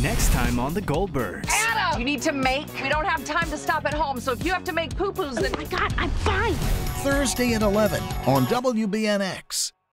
Next time on The Goldbergs. Adam! You need to make. We don't have time to stop at home, so if you have to make poo poos, then. Oh my God, I'm fine. Thursday at 11 on WBNX.